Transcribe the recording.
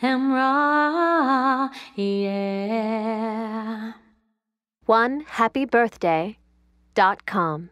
camera. Yeah. One happy birthday dot com.